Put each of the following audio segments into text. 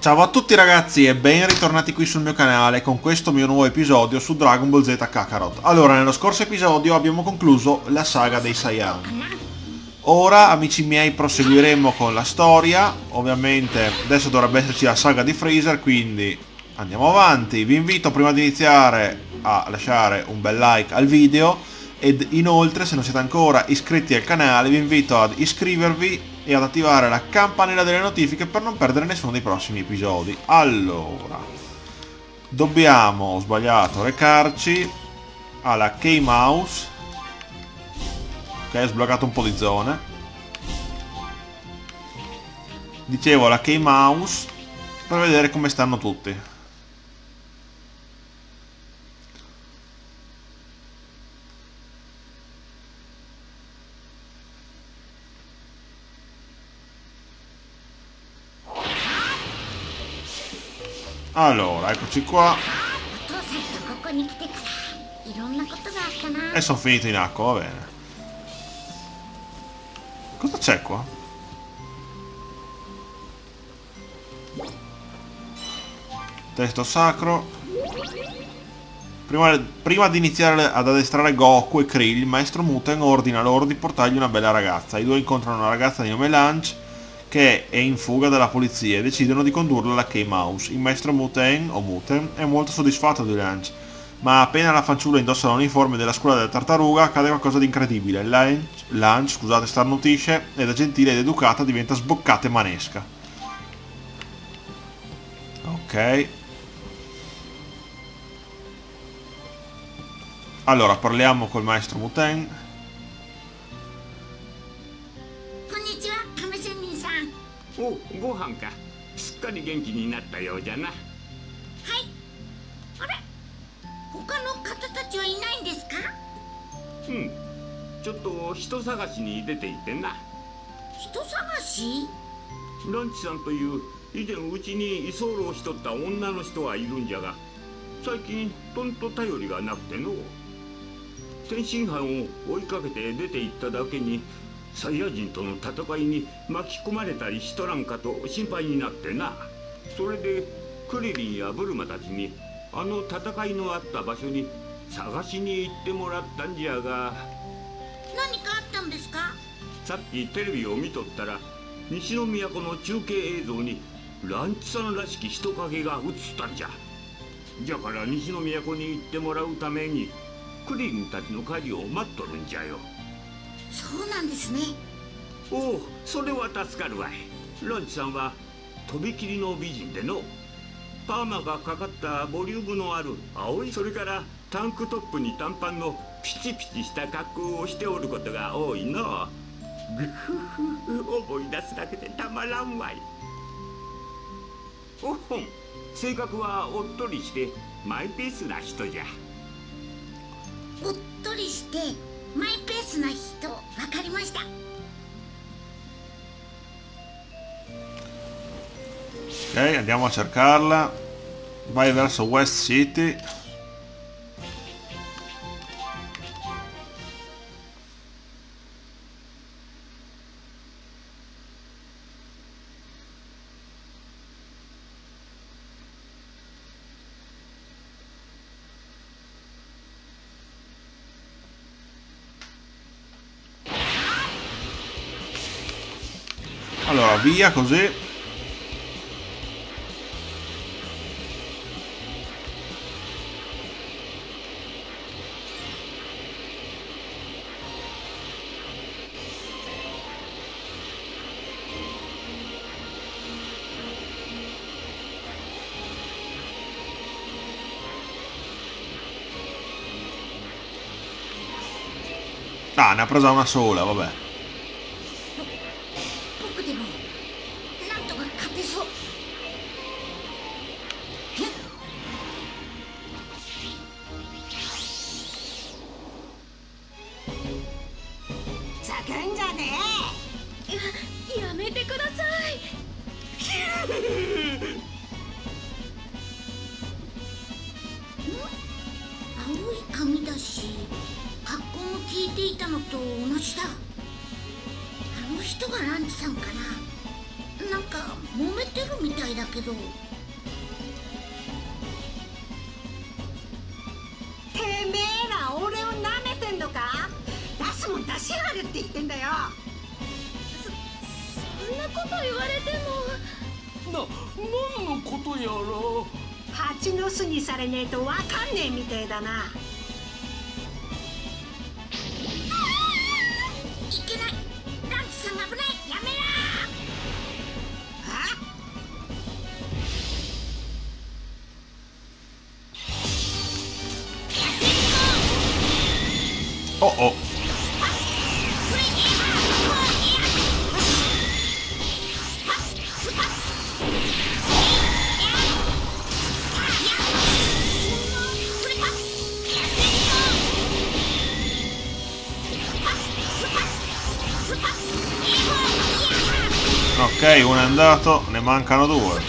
Ciao a tutti ragazzi e ben ritornati qui sul mio canale con questo mio nuovo episodio su Dragon Ball Z Kakarot. Allora, nello scorso episodio abbiamo concluso la saga dei Saiyan. Ora, amici miei, proseguiremo con la storia. Ovviamente adesso dovrebbe esserci la saga di Freezer, quindi andiamo avanti. Vi invito prima di iniziare a lasciare un bel like al video ed inoltre se non siete ancora iscritti al canale vi invito ad iscrivervi e ad attivare la campanella delle notifiche per non perdere nessuno dei prossimi episodi. Allora, dobbiamo, ho sbagliato, recarci alla K-Mouse. Ok, ho sbloccato un po' di zone. Dicevo la K-Mouse per vedere come stanno tutti. Allora, eccoci qua. E sono finito in acqua, va bene. Cosa c'è qua? Testo sacro. Prima, prima, di iniziare ad addestrare Goku e Krill, il maestro Muten ordina loro di portargli una bella ragazza. I due incontrano una ragazza di nome Lunch che è in fuga dalla polizia e decidono di condurla alla K-Mouse. Il maestro Muten, o Muten, è molto soddisfatto di Lunch, ma appena la fanciulla indossa l'uniforme della scuola della tartaruga accade qualcosa di incredibile. Lunch, Lunch scusate, starnutisce e da gentile ed educata diventa sboccata e manesca. Ok. Allora, parliamo col maestro Muten. おご飯か。すっかり元気になったようじゃな。はい。あれ？他の方たちはいないんですか？うん。ちょっと人探しに出ていてな。人探し？ランチさんという以前うちに居候しとった女の人はいるんじゃが最近とんと頼りがなくての。天津飯を追いかけて出て行っただけにサイヤ人との戦いに巻き込まれたりしとらんかと心配になってな。それでクリリンやブルマたちにあの戦いのあった場所に探しに行ってもらったんじゃが。何かあったんですか？さっきテレビを見とったら西の都の中継映像にランチさんらしき人影が映ったんじゃ。じゃから西の都に行ってもらうためにクリリンたちの帰りを待っとるんじゃよそうなんですね。おおそれは助かるわい。ランチさんはとびきりの美人での。パーマがかかったボリュームのある青いそれからタンクトップに短パンのピチピチした格好をしておることが多いの。ぐふふ思い出すだけでたまらんわい。おっほん性格はおっとりしてマイペースな人じゃ。おっとりしてマイペースな人わかりました Ok, andiamo a cercarla. Vai verso West City. Via così. Ah, ne ha presa una sola, vabbè. mandato, ne mancano due.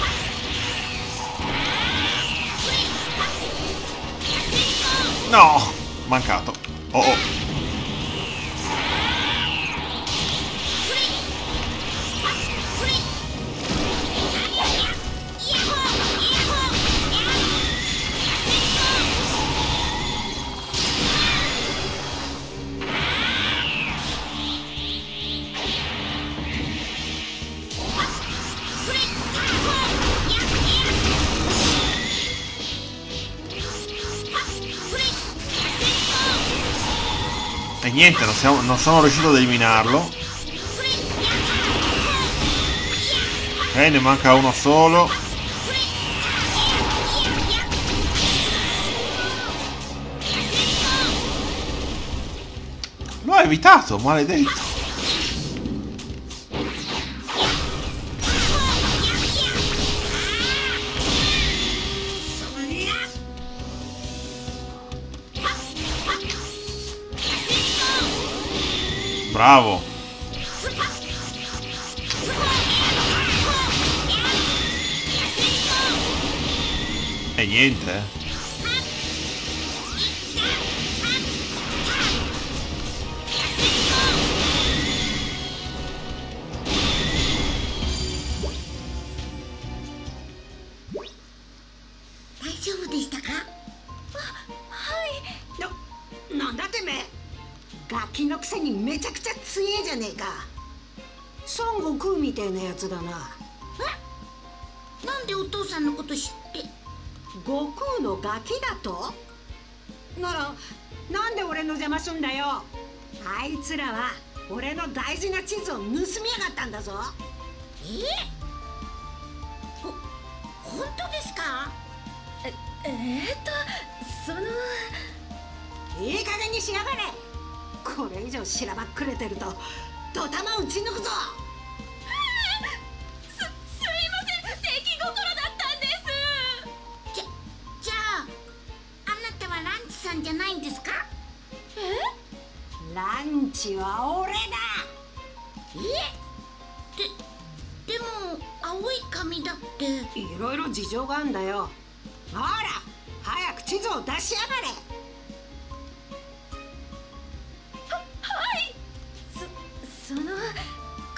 No! Mancato. Siamo- non sono riuscito ad eliminarlo. Ok, ne manca uno solo. Lo ha evitato, maledetto. Bravo. E niente. ガキだと？ならなんで俺の邪魔すんだよ？あいつらは俺の大事な地図を盗みやがったんだぞ。え？ほ本当ですか？えー、っとそのいい加減にしやがれ。これ以上しらばっくれてるとドタマ打ち抜くぞは俺だ。え？ででも青い髪だって。いろいろ事情があんだよ。ほら早く地図を出しやがれ。はい。そその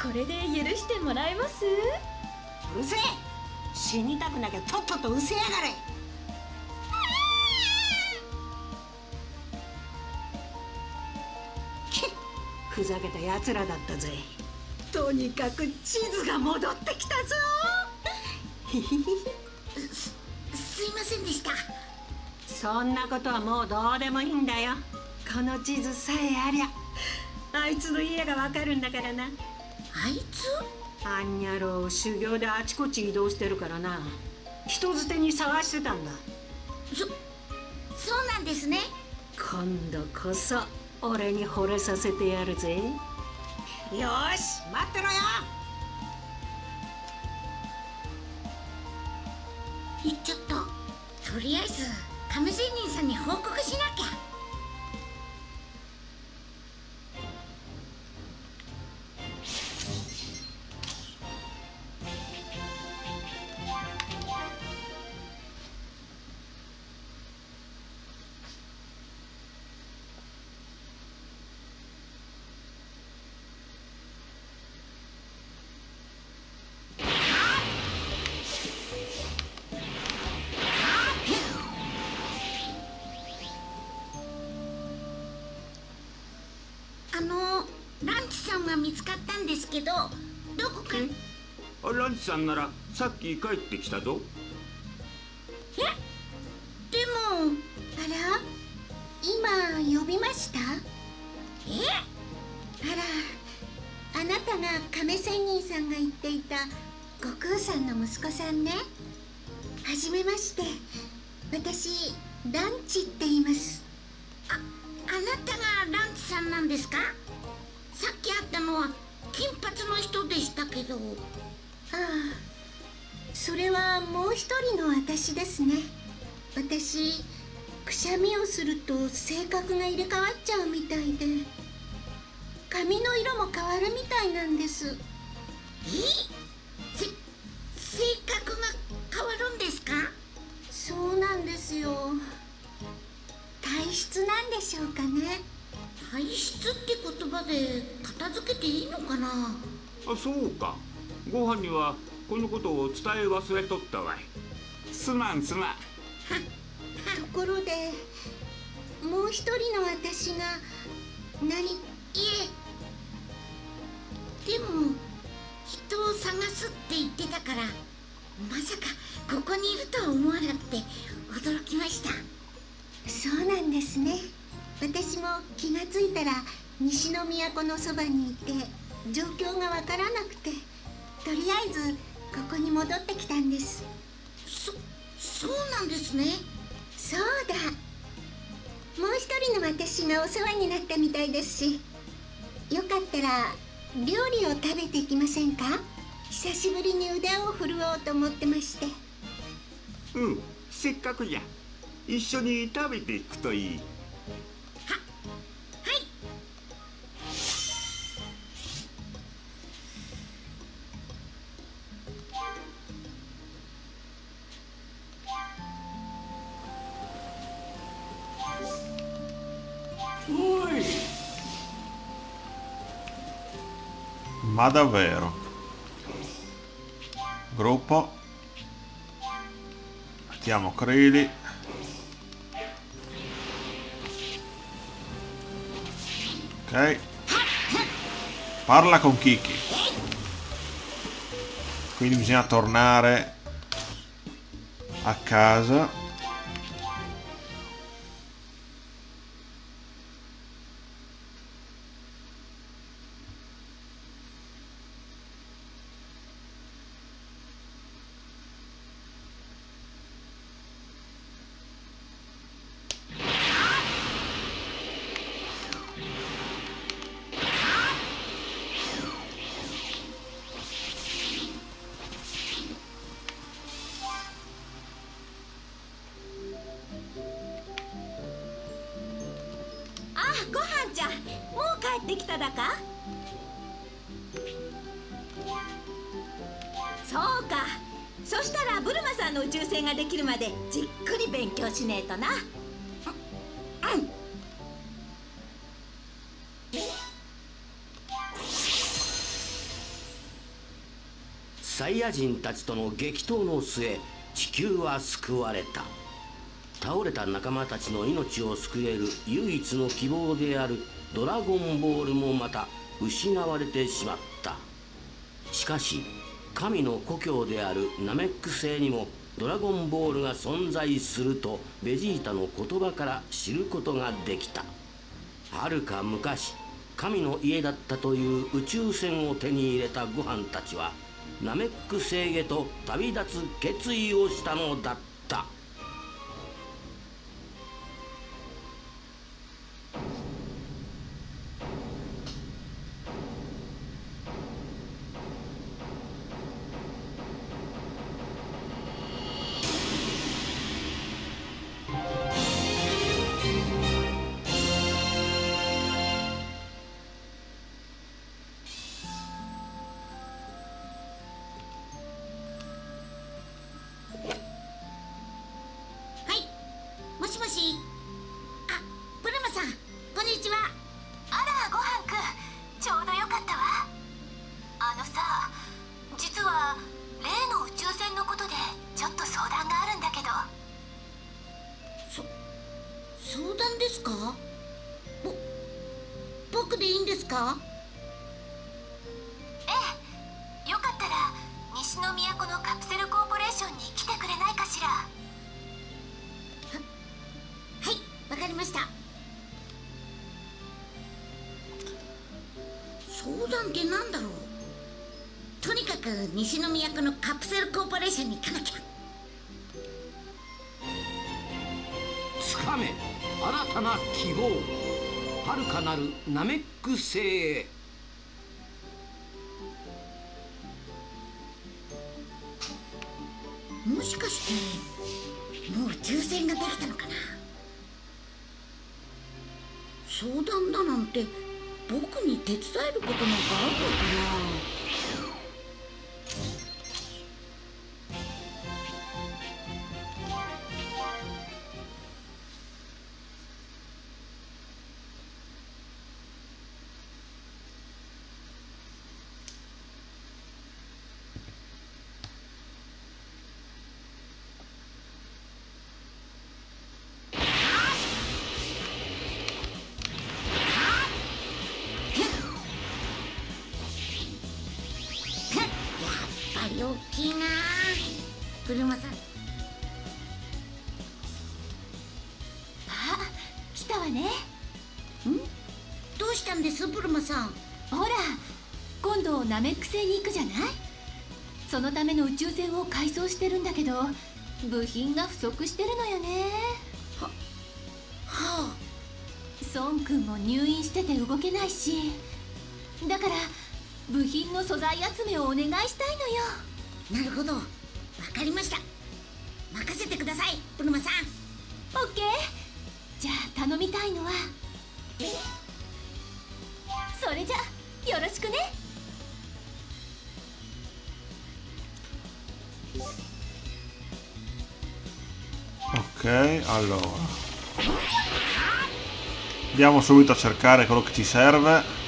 これで許してもらえます？うるせえ。死にたくなきゃとっととうせやがれふざけたやつらだったぜ。とにかく地図が戻ってきたぞ。すいませんでした。そんなことはもうどうでもいいんだよ。この地図さえありゃ。あいつの家がわかるんだからな。あいつ？あんにゃろう修行であちこち移動してるからな。人づてに探してたんだ。そそうなんですね。今度こそ俺に惚れさせてやるぜ。よーし待ってろよ。行っちゃったとりあえず亀仙人さんに報告しなきゃ見つかったんですけどどこか？え？あランチさんならさっき帰ってきたぞ。でもあら？今呼びました？え？あらあなたが亀仙人さんが言っていた悟空さんの息子さんね。はじめまして。私ランチって言います。ああなたがランチさんなんですか？さっき会ったのは金髪の人でしたけど。ああそれはもう一人の私ですね。私くしゃみをすると性格が入れ替わっちゃうみたいで。髪の色も変わるみたいなんです。え？せ性格が変わるんですか？そうなんですよ。体質なんでしょうかね体質って言葉で片付けていいのかな？あそうか。ご飯にはこのことを伝え忘れとったわい。すまんすまん。ところでもう一人の私が何？いえ。でも人を探すって言ってたからまさかここにいるとは思わなくて驚きました。そうなんですね私も気がついたら西の都のそばにいて状況がわからなくてとりあえずここに戻ってきたんです。そそうなんですね。そうだ。もう一人の私がお世話になったみたいですしよかったら料理を食べていきませんか？久しぶりに腕を振るおうと思ってまして。うんせっかくじゃ。一緒に食べていくといい Ma davvero. Gruppo. Mettiamo Krili. Ok. Parla con Kiki. Quindi bisogna tornare a casa. サイヤ人たちとの激闘の末地球は救われた。倒れた仲間たちの命を救える唯一の希望であるドラゴンボールもまた失われてしまった。しかし神の故郷であるナメック星にもドラゴンボールが存在するとベジータの言葉から知ることができた。はるか昔神の家だったという宇宙船を手に入れたご飯たちはナメック星へと旅立つ決意をしたのだった。ナメック星へもしかしてもう抽選ができたのかな？相談だなんて僕に手伝えることなんかあナメック星に行くじゃない？そのための宇宙船を改装してるんだけど部品が不足してるのよね。はあ。孫くんも入院してて動けないしだから部品の素材集めをお願いしたいのよ。なるほど。わかりました。任せてくださいブルマさん。オッケー。じゃあ頼みたいのは。それじゃよろしくね Ok, allora. Andiamo subito a cercare quello che ci serve.「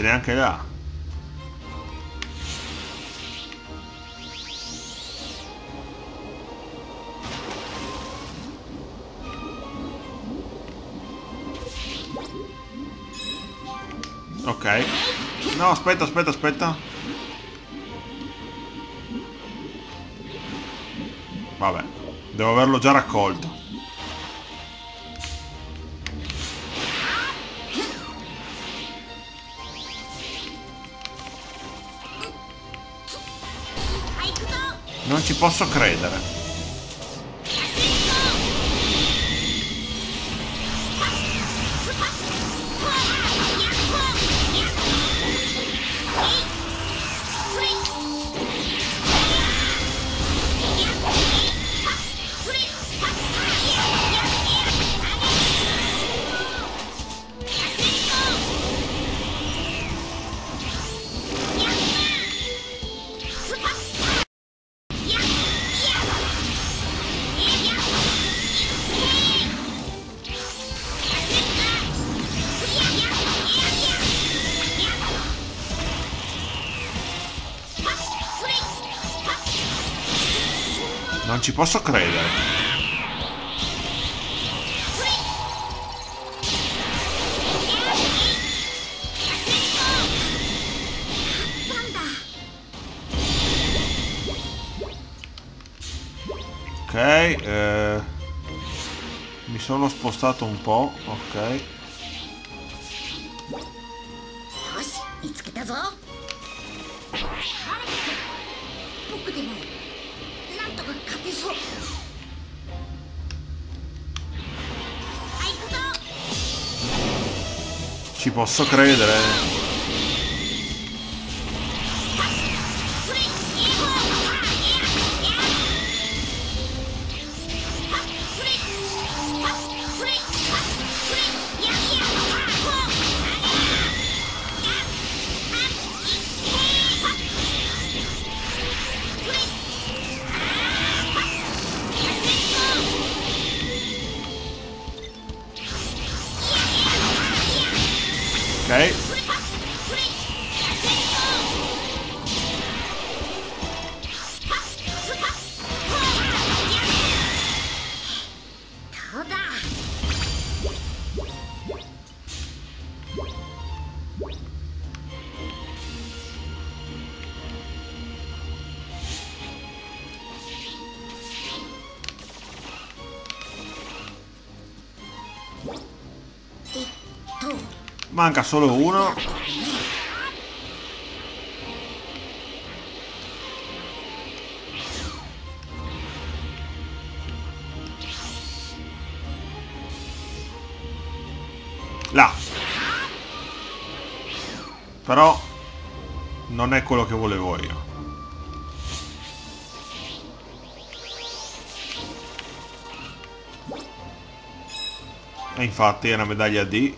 ce anche là. Ok. No, aspetta, aspetta, aspetta. Vabbè, devo averlo già raccolto. Non ci posso credere. posso credere. Ok, eh, mi sono spostato un po', ok. Ci posso credere. Manca solo uno. Non è quello che volevo io. E infatti è una medaglia D.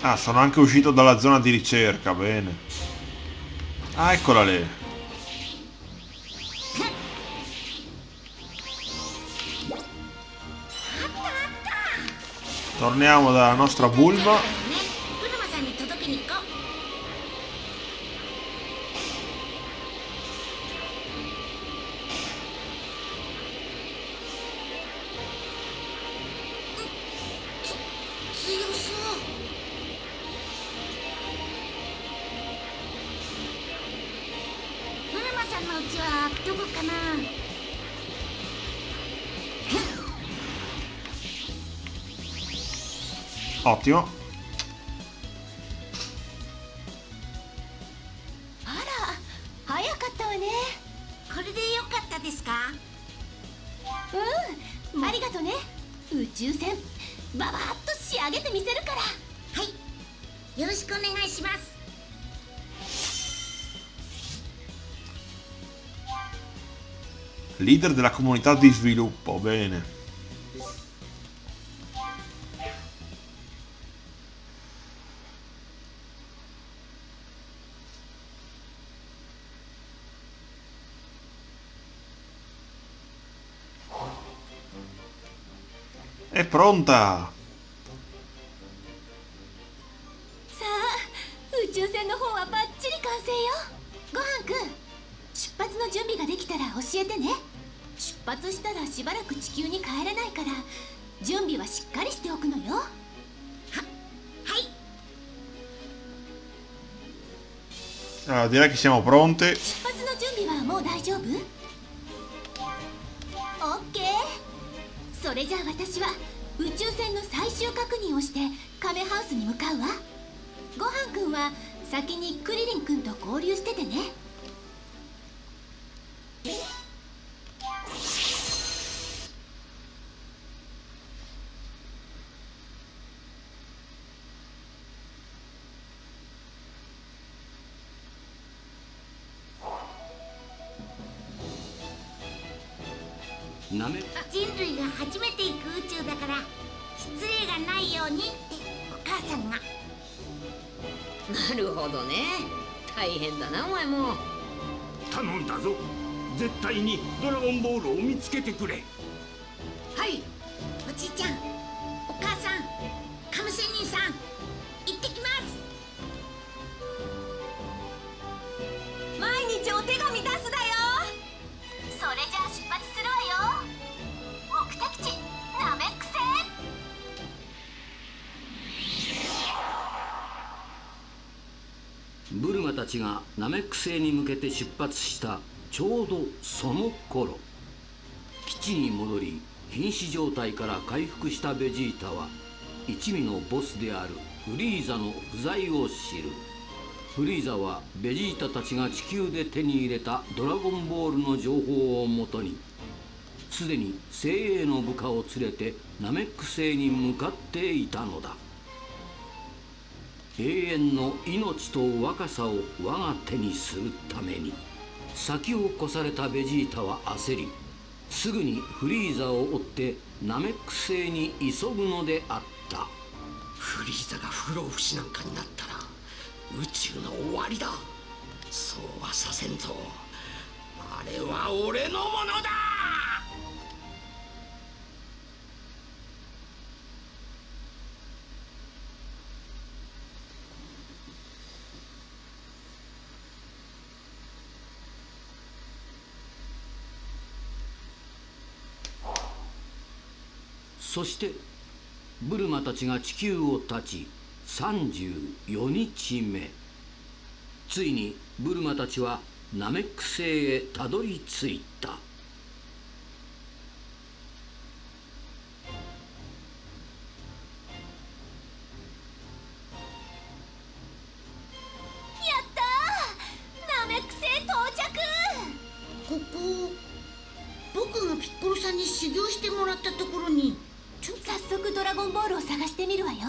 Ah, sono anche uscito dalla zona di ricerca, bene. Ah, eccola lì. Torniamo dalla nostra Bulma. あら早かったわね。これでよかったですか？うんありがとね。宇宙船ババッと仕上げてみせるから。はいよろしくお願いします。Leader della comunità di sviluppo, bene. Pronta! さあ宇宙船の方はバッチリ完成よごはんくん出発の準備ができたら教えてね出発したらしばらく地球に帰れないから準備はしっかりしておくのよはい Allora, direi che siamo pronti. 出なめ人類が初めて行く宇宙だから失礼がないようにってお母さんが。なるほどね。大変だなお前も。頼んだぞ。絶対にドラゴンボールを見つけてくれック星に向けて出発したちょうどその頃基地に戻り瀕死状態から回復したベジータは一味のボスであるフリーザの不在を知る。フリーザはベジータたちが地球で手に入れたドラゴンボールの情報をもとにすでに精鋭の部下を連れてナメック星に向かっていたのだ。永遠の命と若さを我が手にするために先を越されたベジータは焦りすぐにフリーザを追ってナメック星に急ぐのであった。フリーザが不老不死なんかになったら宇宙の終わりだ。そうはさせんぞ。あれは俺のものだ。そしてブルマたちが地球を立ち34日目。ついにブルマたちはナメック星へたどり着いた。やったー！ナメック星到着！ここ僕がピッコロさんに修行してもらったところに。早速ドラゴンボールを探してみるわよ。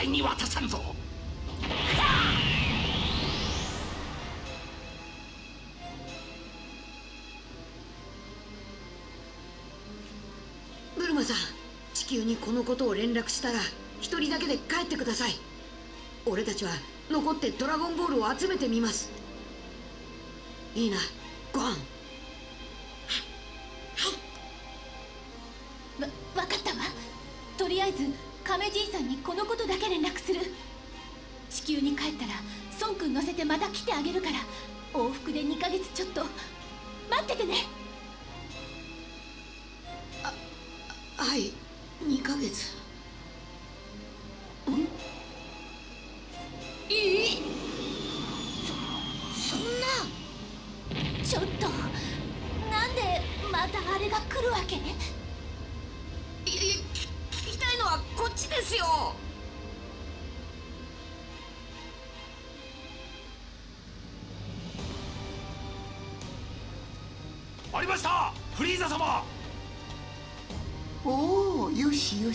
対に渡さんぞ。ブルマさん地球にこのことを連絡したら一人だけで帰ってください。俺たちは残ってドラゴンボールを集めてみます。いいな。亀じいさんにこのことだけ連絡する。地球に帰ったら孫くん乗せてまた来てあげるから往復で2ヶ月ちょっと。待っててね。あはい。2ヶ月。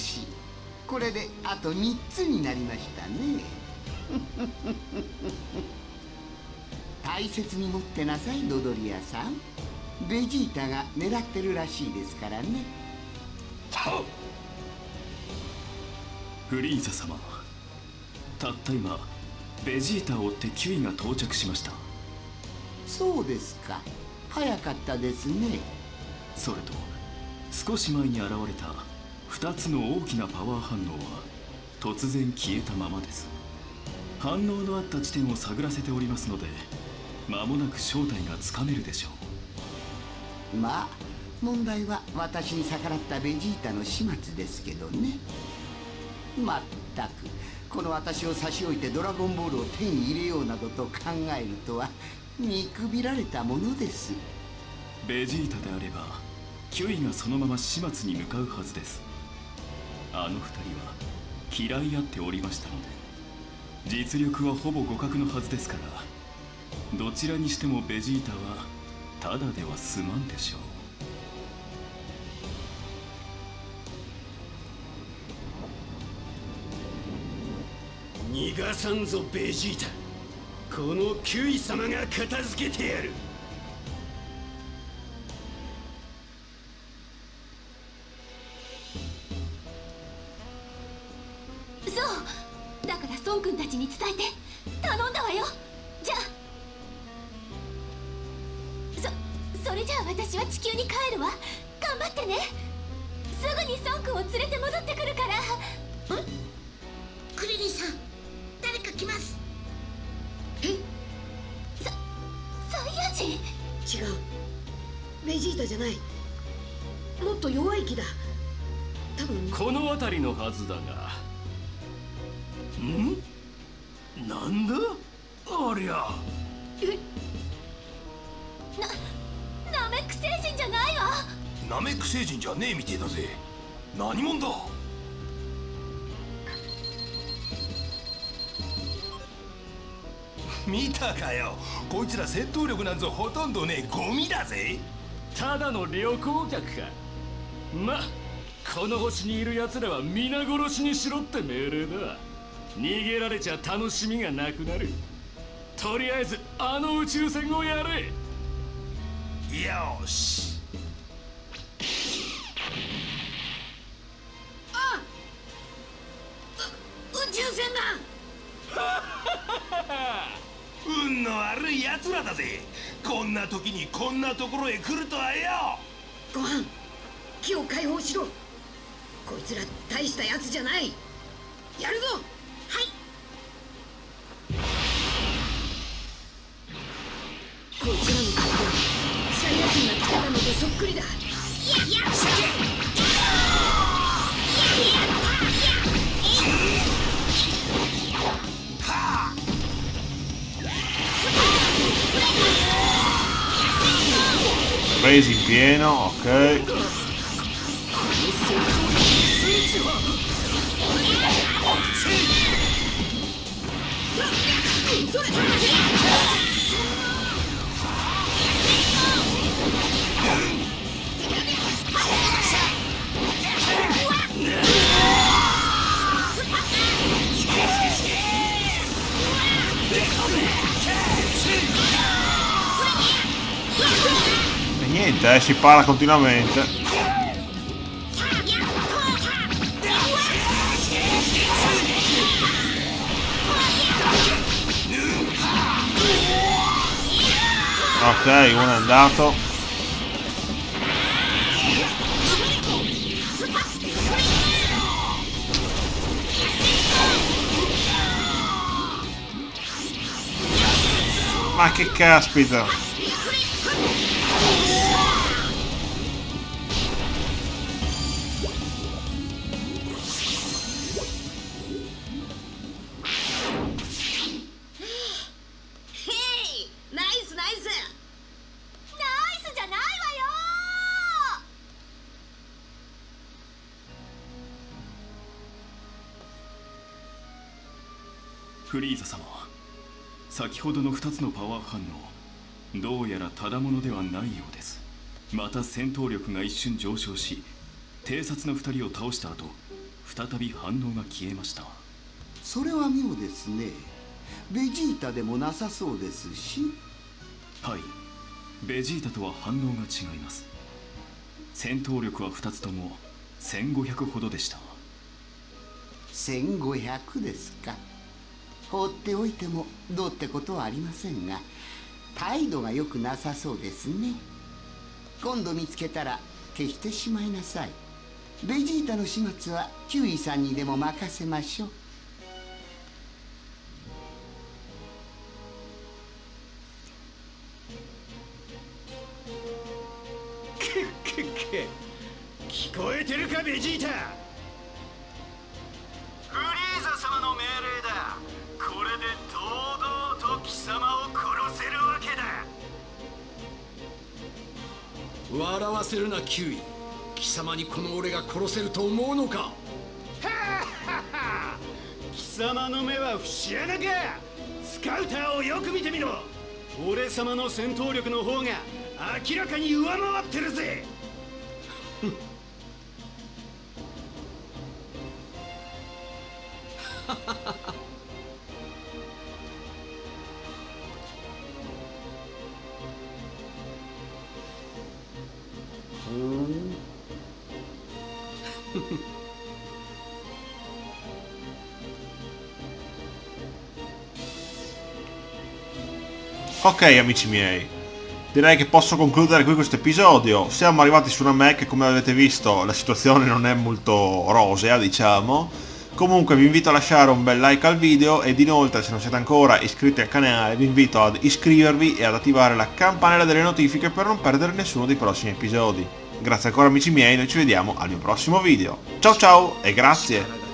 しこれであと3つになりましたね。大切に持ってなさいドドリアさん。ベジータが狙ってるらしいですからね。フリーザ様。たった今ベジータを追ってキュイが到着しました。そうですか。早かったですね。それと少し前に現れた2つの大きなパワー反応は突然消えたままです。反応のあった地点を探らせておりますので間もなく正体がつかめるでしょう。まあ問題は私に逆らったベジータの始末ですけどね。まったくこの私を差し置いてドラゴンボールを手に入れようなどと考えるとは見くびられたものです。ベジータであればキュイがそのまま始末に向かうはずですあの二人は嫌い合っておりましたので実力はほぼ互角のはずですからどちらにしてもベジータはただでは済まんでしょう。逃がさんぞベジータ。このキュイ様が片付けてやる。私は地球に帰るわ。頑張ってね。すぐに孫君を連れて戻ってくるから。ん？クリリンさん誰か来ます。え？ササイヤ人？違う。ベジータじゃない。もっと弱い気だ。多分。この辺りのはずだが。ん？なんだ？ありゃ。え？星人じゃないわ。ナメック星人じゃねえみてえだぜ。何者だ？見たかよ。こいつら戦闘力なんぞほとんどねえ。ゴミだぜ。ただの旅行客か。まこの星にいる奴らは皆殺しにしろって命令だ。逃げられちゃ楽しみがなくなる。とりあえずあの宇宙船をやれよし。あう宇宙船だ運の悪い奴らだぜ。こんな時にこんなところへ来るとはよ。ご飯木を解放しろ。こいつら大したやつじゃない。やるぞ。そっくりだ Presi in pieno, ok. E niente, eh, si parla continuamente. Ok, uno è andato. mas que Prisão. 先ほどの2つのパワー反応どうやらただものではないようです。また戦闘力が一瞬上昇し偵察の2人を倒した後再び反応が消えました。それは妙ですね。ベジータでもなさそうですし。はい。ベジータとは反応が違います。戦闘力は2つとも1500ほどでした。1500ですか放っておいてもどうってことはありませんが態度が良くなさそうですね。今度見つけたら消してしまいなさい。ベジータの始末はキュウイさんにでも任せましょう。9位貴様にこの俺が殺せると思うのか？貴様の目は節穴か！スカウターをよく見てみろ！俺様の戦闘力の方が明らかに上回ってるぜ！Ok amici miei, direi che posso concludere qui questo episodio. Siamo arrivati su una Mac, come avete visto la situazione non è molto rosea diciamo. Comunque vi invito a lasciare un bel like al video ed inoltre se non siete ancora iscritti al canale vi invito ad iscrivervi e ad attivare la campanella delle notifiche per non perdere nessuno dei prossimi episodi. Grazie ancora amici miei, noi ci vediamo al mio prossimo video. Ciao ciao e grazie!